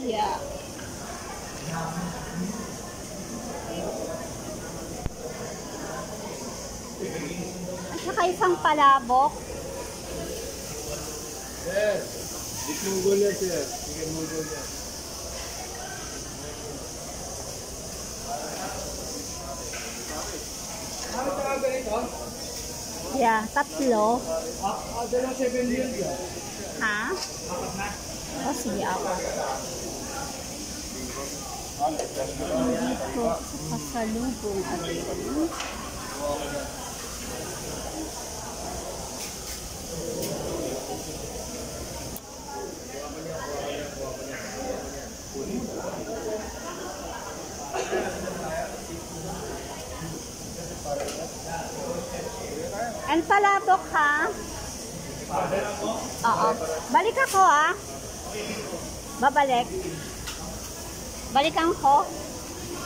siya. At saka isang palabok. Chicken mugol yan, sir. Chicken mugol yan. Ano ka ganito? Yeah, tatlo. Ah, ah, dalawang 7 yun yan. Ha? O sige, ako. Dito sa pasalubong atin. And palabok ha? Oo. Balik ako ah. Babalik. Balikan ko.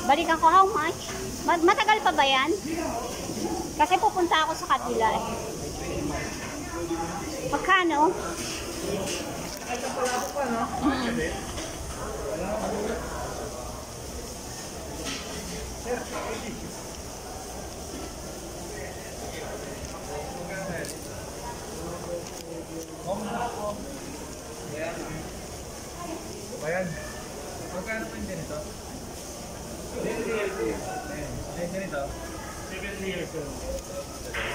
Balikan ko how much? Ma- matagal pa ba yan? Kasi pupunta ako sa kabila eh. Magkano? Mm. Bayan. Magkano pa yung ganito? 7 years old. Eh, ganito? 7 years old.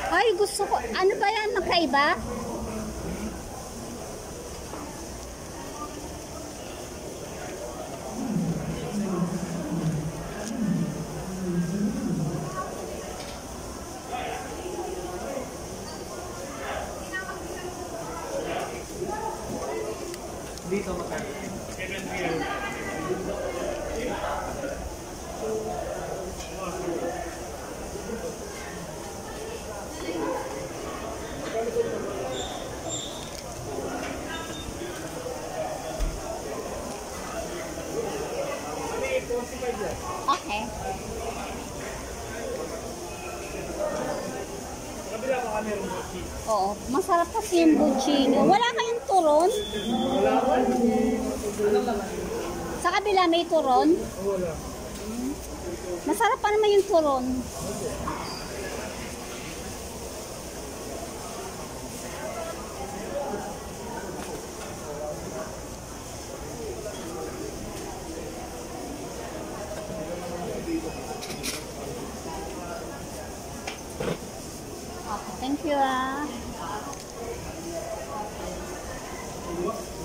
Ay, gusto ko. Ano ba yan? Magkaiba? Dito magkano? 7 years Okay. Oo. Masarap kasi yung buchino. Wala kayong turon? Sa kabila may turon? Masarap pa naman yung turon. Thank you ah. Nossa.